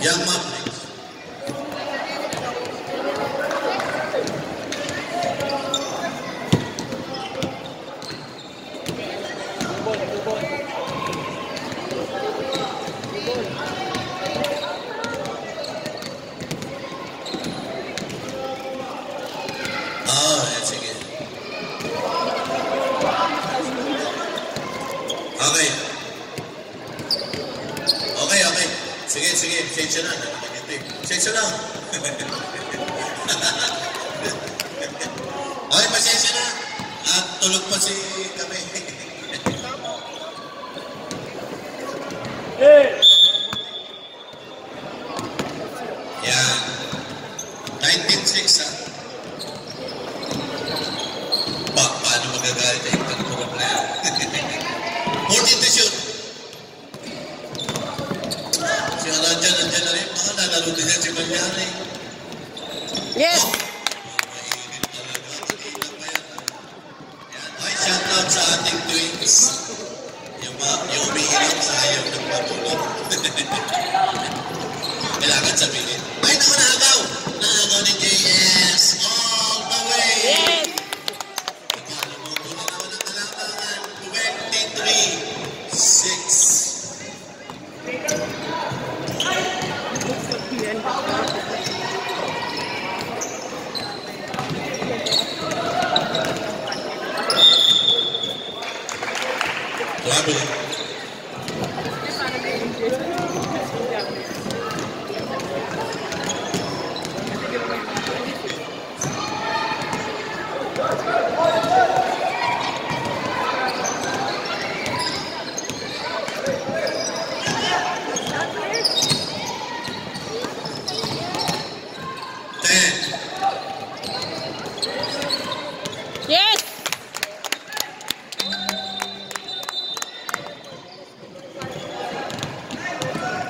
young monkeys. Sige. Sensya na. Sensya lang. okay, pasensya na. At tulog pa si kami. Yan. 19.6 ha. Pa paano magagalit ibang kurap na yan? 14 Din yan si Malyari. Yes! Ay, shout out sa ating twins. Yung, yung umiinom sa ayaw ng matulog. Labi.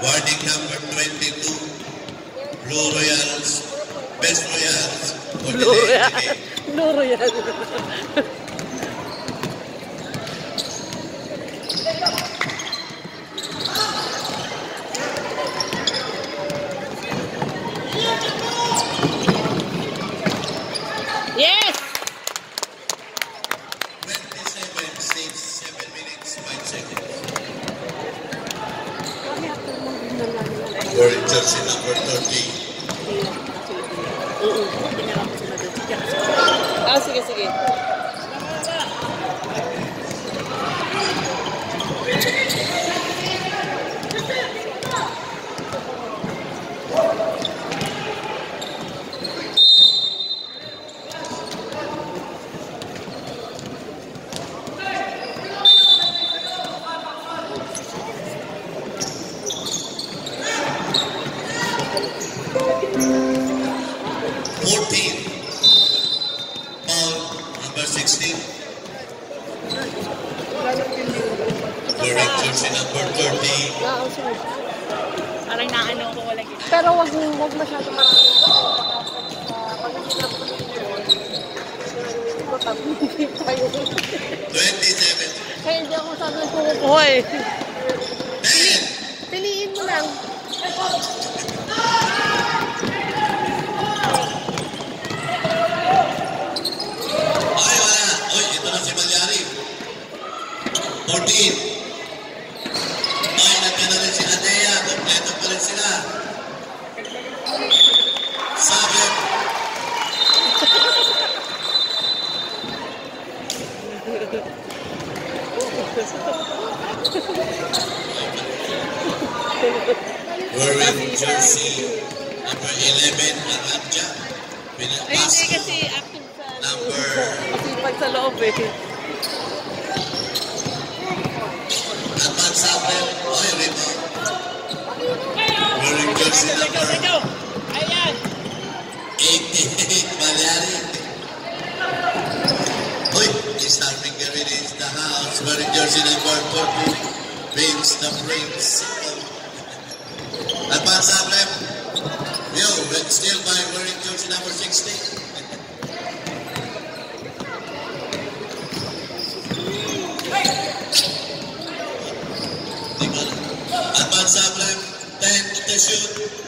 Warning number 22. Blue Royals. Best Royals. Blue today. Blue yan. 그냥 아무튼 나 찍게 아, 쓰게 쓰게. Jersey number 30. Ah, oh, sige. Parang naano ko wala gina. Pero wag wag masyado Kaya 27. hindi ako sabi eh. 10. Piliin mo lang. lab dyan. Pinagpasok. Ay, kasi active sa... Number... Masipag sa loob eh. Dapat sa ako, okay, Rima. Very good si number... Ayan! 88, Malyari. Uy, Miss Harvey Gavin is the house. Very good si number 40. Vince the Prince. Advance up left. Yo, still by wearing jersey number 60. Advance Sablem, 10 to shoot.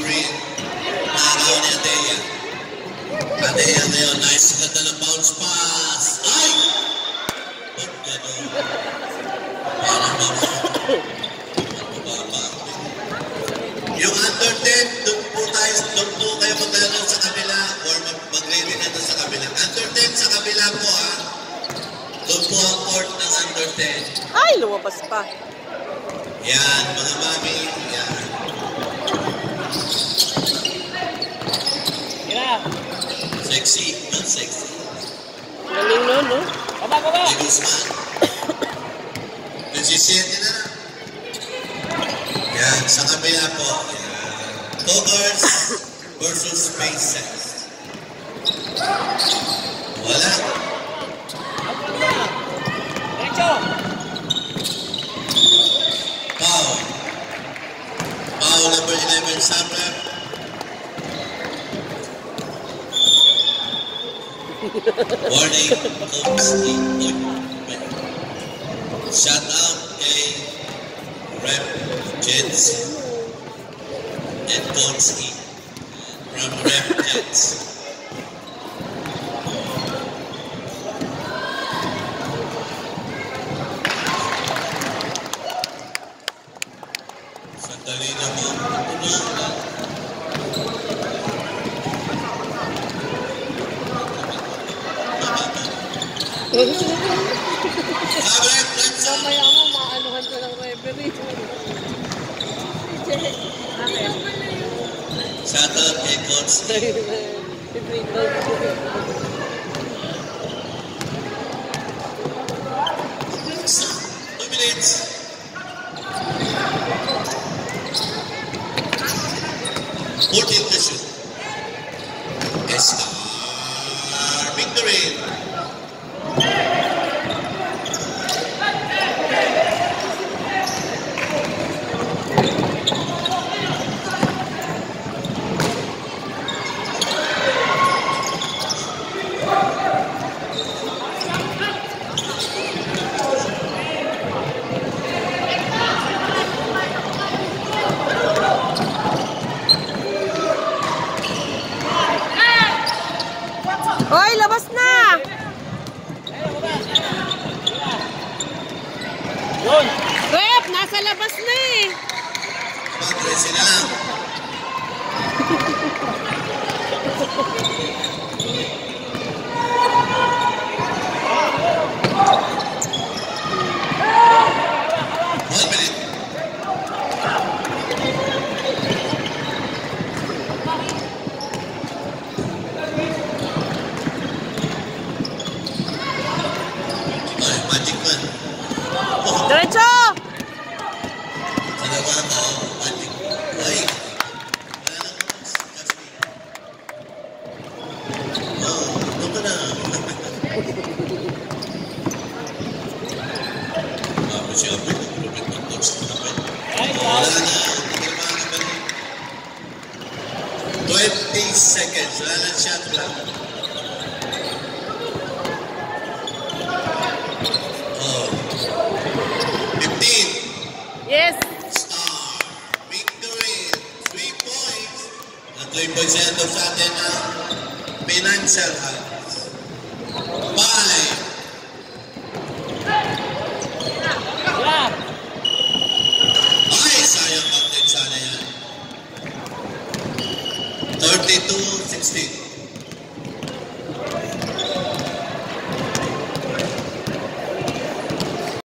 Ring. Nagaw ni Andrea. Andrea ngayon, nice ganda ng bounce pass. Ay! Ba't gano'n? Parang mga... Yung under 10, doon po tayo, doon po kayo maglalaro sa kabila or mag- mag-ready na sa kabila. Under 10 sa kabila po ha. Doon po ang court ng under 10. Ay, lumabas pa. Yan, mga mami. Yan. Sexy. Man, sexy. Galing nun, no? Baba, baba. Nagsisiyete na. Yan, sa kabila po. Cougars versus Spaces. Wala. Diretso. Foul. Foul number 11, Sabrem. Warning comes equipment. Shut out a rep jets and comes in rep jets. Mamaya mo, kay Komski. Two minutes. Fourteen. Rep, nasa labas na eh. Sila lang. One minute. Ay, magic man. Oh, Diretso! Talaga ako, magic. Ay. Wala nang oras. Catch me. Oh, ito ka na. Tapos siya, pinag-lupit ng coach na naman. Ay, Wala foul. na. Tingnan mga kabalik. 20 seconds. Wala na shot clock. Oh. 15. Yes! Star. Victory. 3 points. 3 points yan daw sa atin ang financial hub.